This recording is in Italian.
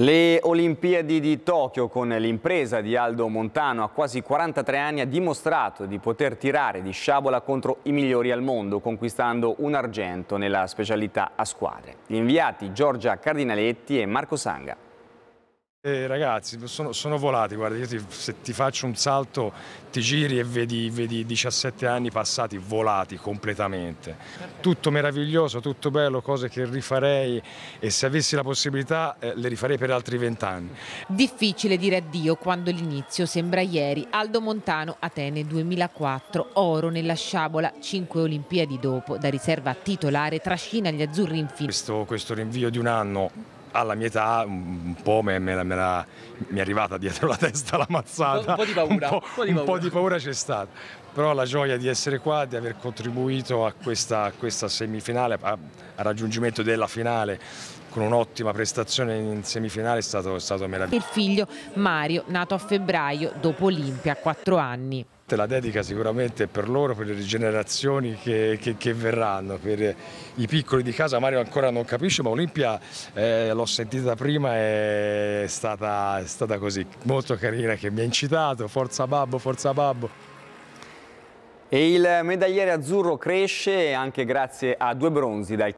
Le Olimpiadi di Tokyo con l'impresa di Aldo Montano a quasi 43 anni ha dimostrato di poter tirare di sciabola contro i migliori al mondo, conquistando un argento nella specialità a squadre. Gli inviati Giorgia Cardinaletti e Marco Sanga. Eh, ragazzi, sono, sono, volati, guarda, io ti, se ti faccio un salto ti giri e vedi, vedi 17 anni passati volati completamente. Tutto meraviglioso, tutto bello, cose che rifarei e se avessi la possibilità eh, le rifarei per altri vent'anni. Difficile dire addio quando l'inizio sembra ieri. Aldo Montano, Atene 2004, oro nella sciabola, 5 Olimpiadi dopo, da riserva titolare trascina gli azzurri in fine. Questo, questo rinvio di un anno alla mia età un po' me, me, me la, mi è arrivata dietro la testa la mazzata. Un po' di paura. Un po', un po di paura c'è stata. Però la gioia di essere qua, di aver contribuito a questa, a questa semifinale, al raggiungimento della finale con un'ottima prestazione in semifinale è stato, è stato meraviglioso. Il figlio Mario, nato a febbraio, dopo Olimpia, 4 anni la dedica sicuramente per loro, per le generazioni che, che, che, verranno, per i piccoli di casa. Mario ancora non capisce, ma Olimpia eh, l'ho sentita prima, è stata, è stata così, molto carina, che mi ha incitato, forza Babbo, forza Babbo. E il medagliere azzurro cresce anche grazie a due bronzi dal